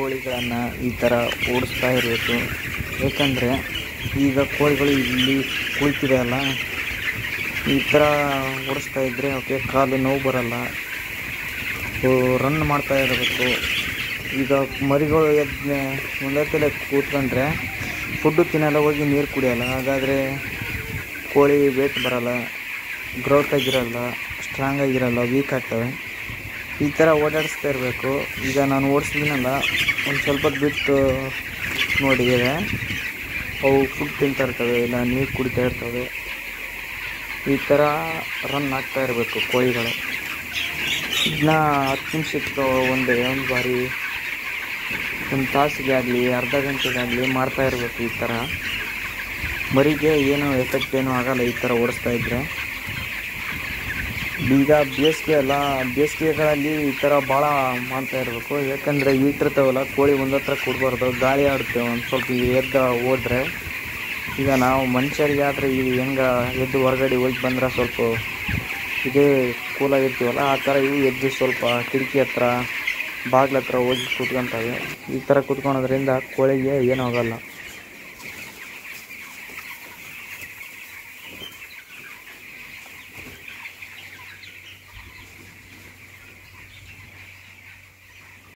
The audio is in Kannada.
ಕೋಳಿಗಳನ್ನು ಈ ಥರ ಓಡಿಸ್ತಾ ಇರಬೇಕು. ಏಕೆಂದರೆ ಈಗ ಕೋಳಿಗಳು ಇಲ್ಲಿ ಕುಳಿತಿದೆ ಅಲ್ಲ. ಈ ಥರ ಓಡಿಸ್ತಾ ಇದ್ದರೆ ಅವಕ್ಕೆ ಕಾಲು ನೋವು ಬರಲ್ಲ. ರನ್ ಮಾಡ್ತಾ ಇರಬೇಕು. ಈಗ ಮರಿಗಳು ಎದ್ದು ಒಂದೇ ಕೂತ್ಕೊಂಡ್ರೆ ಫುಡ್ಡು ತಿನ್ನಲ್ಲ, ಹೋಗಿ ನೀರು ಕುಡಿಯಲ್ಲ. ಹಾಗಾದರೆ ಕೋಳಿ ವೇಟ್ ಬರಲ್ಲ. ಗ್ರೋತ್ ಆಗಿರಲ್ಲ ಸ್ಟ್ರಾಂಗ್ ಆಗಿರಲ್ಲ ವೀಕ್ ಆಗ್ತವೆ. ಈ ಥರ ಓಡಾಡಿಸ್ತಾ ಇರಬೇಕು. ಈಗ ನಾನು ಓಡಿಸಿದ್ದೀನಲ್ಲ ಒಂದು ಸ್ವಲ್ಪ ಬಿಟ್ಟು ನೋಡಿದರೆ ಅವು ಫುಡ್ ತಿಂತಾ ಇರ್ತವೆ, ಇಲ್ಲ ನೀರು ಕುಡಿತಾ ಇರ್ತವೆ. ಈ ಥರ ರನ್ ಆಗ್ತಾ ಇರಬೇಕು ಕೋಳಿಗಳು. ಇದನ್ನ ಹತ್ತು ನಿಮಿಷಕ್ಕೆ ಒಂದು ಒಂದು ಬಾರಿ, ಒಂದು ತಾಸಿಗೆ ಆಗಲಿ, ಅರ್ಧ ಗಂಟೆಗಾಗಲಿ ಮಾಡ್ತಾ ಇರಬೇಕು ಈ ಥರ. ಮರಿಗೆ ಏನೂ ಎಫೆಕ್ಟ್ ಏನೂ ಆಗಲ್ಲ ಈ ಥರ ಓಡಿಸ್ತಾ ಇದ್ದರೆ ಈಗ ಬೇಸಿಗೆ ಅಲ್ಲ, ಬೇಸಿಗೆಗಳಲ್ಲಿ ಈ ಥರ ಭಾಳ ಮಾಡ್ತಾ ಇರಬೇಕು. ಯಾಕಂದರೆ ಇರ್ತಾವಲ್ಲ, ಕೋಳಿ ಒಂದು ಹತ್ರ ಕೊಡಬಾರ್ದು ಗಾಳಿ ಆಡುತ್ತೆ, ಒಂದು ಸ್ವಲ್ಪ ಎದ್ದ ಹೋದ್ರೆ. ಈಗ ನಾವು ಮನುಷ್ಯರಿಗೆ ಆದರೆ ಇದು ಹೆಂಗೆ ಎದ್ದು ಹೊರಗಡೆ ಹೋಗಿ ಬಂದ್ರೆ ಸ್ವಲ್ಪ ಇದೇ ಕೂಲಾಗಿರ್ತೀವಲ್ಲ ಆ ಥರ ಇವು ಎದ್ದು ಸ್ವಲ್ಪ ಕಿಟಕಿ ಹತ್ರ, ಬಾಗ್ಲ ಹತ್ರ ಹೋಗಿ ಕೂತ್ಕೊತಾವೆ. ಈ ಥರ ಕೂತ್ಕೊಳೋದ್ರಿಂದ ಕೋಳಿಗೆ ಏನೂ ಆಗಲ್ಲ